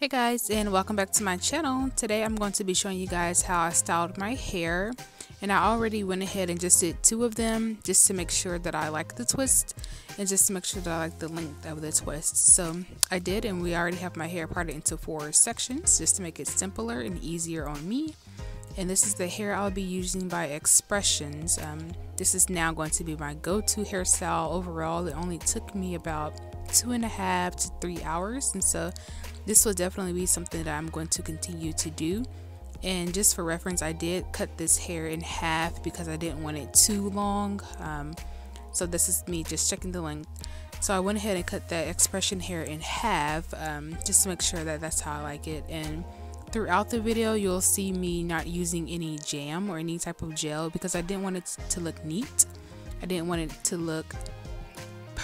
Hey guys and welcome back to my channel. Today I'm going to be showing you guys how I styled my hair and I already went ahead and just did two of them just to make sure that I like the twist and just to make sure that I like the length of the twist. So I did and we already have my hair parted into four sections just to make it simpler and easier on me. And this is the hair I'll be using by Expressions. Um, this is now going to be my go-to hairstyle overall. It only took me about two and a half to three hours and so this will definitely be something that I'm going to continue to do. And just for reference, I did cut this hair in half because I didn't want it too long. Um, so this is me just checking the length. So I went ahead and cut that expression hair in half um, just to make sure that that's how I like it. And throughout the video, you'll see me not using any jam or any type of gel because I didn't want it to look neat. I didn't want it to look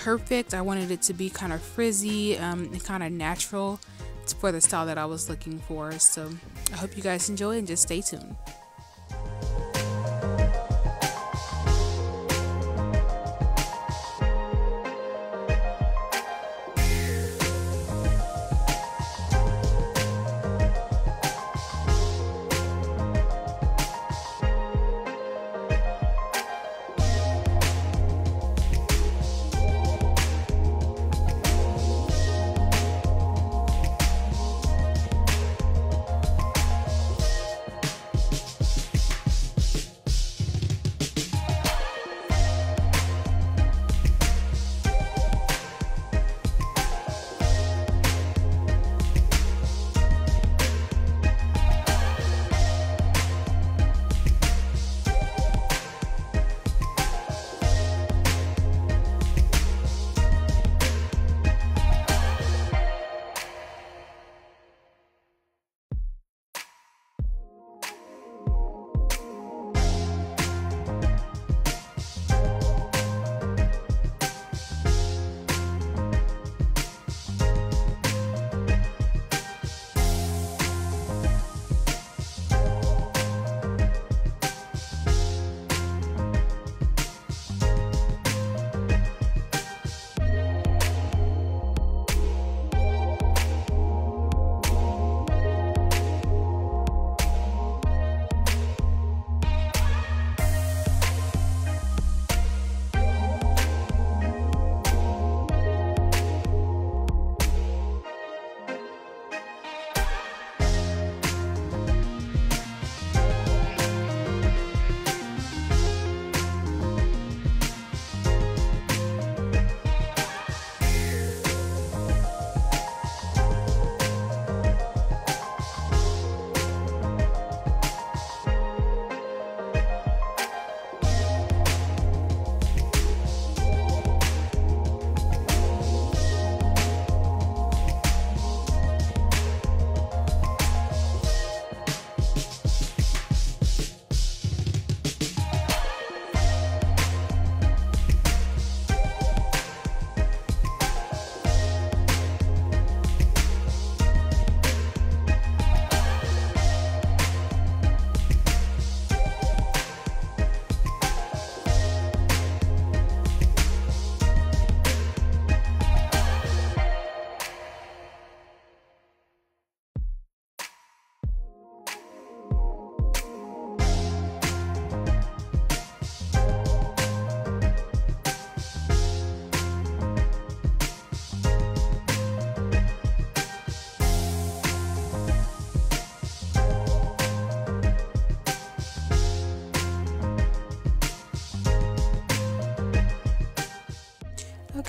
perfect. I wanted it to be kind of frizzy um, and kind of natural for the style that I was looking for. So I hope you guys enjoy and just stay tuned.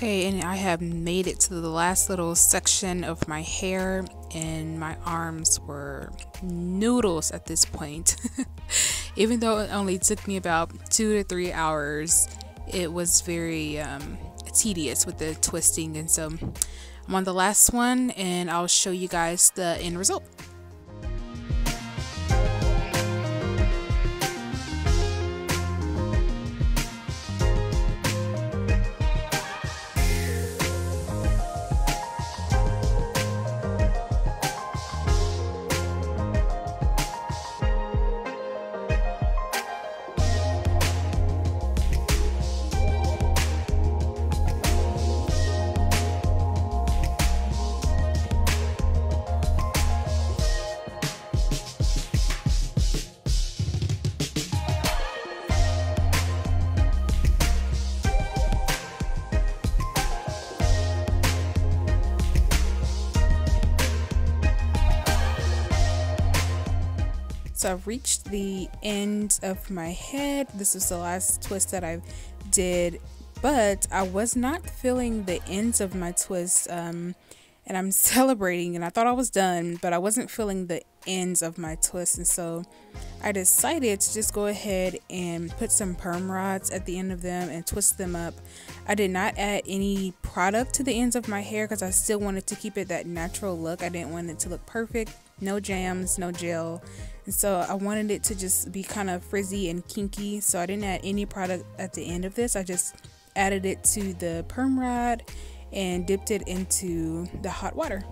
Okay, and I have made it to the last little section of my hair, and my arms were noodles at this point. Even though it only took me about two to three hours, it was very um, tedious with the twisting, and so I'm on the last one, and I'll show you guys the end result. So I've reached the end of my head. This is the last twist that I did, but I was not feeling the ends of my twist. Um, and I'm celebrating, and I thought I was done, but I wasn't feeling the ends of my twist, and so I decided to just go ahead and put some perm rods at the end of them and twist them up. I did not add any product to the ends of my hair because I still wanted to keep it that natural look. I didn't want it to look perfect, no jams, no gel. And so I wanted it to just be kind of frizzy and kinky. So I didn't add any product at the end of this. I just added it to the perm rod and dipped it into the hot water.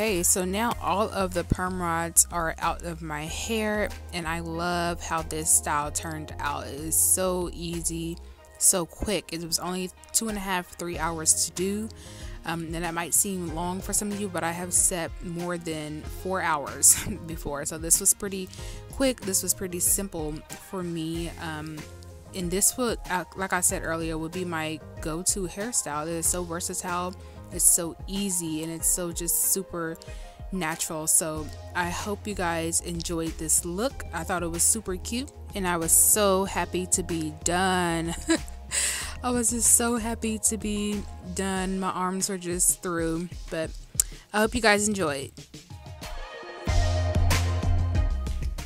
Okay, so now all of the perm rods are out of my hair, and I love how this style turned out. It is so easy, so quick. It was only two and a half, three hours to do. Um, and that might seem long for some of you, but I have set more than four hours before. So this was pretty quick. This was pretty simple for me. Um, and this would, uh, like I said earlier, would be my go to hairstyle. It is so versatile it's so easy and it's so just super natural. So I hope you guys enjoyed this look. I thought it was super cute and I was so happy to be done. I was just so happy to be done. My arms were just through, but I hope you guys enjoyed.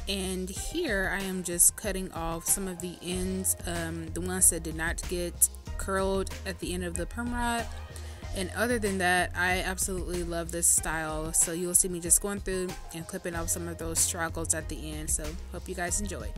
and here I am just cutting off some of the ends um, the ones that did not get curled at the end of the perm rod and other than that I absolutely love this style. So you'll see me just going through and clipping off some of those straggles at the end. So hope you guys enjoy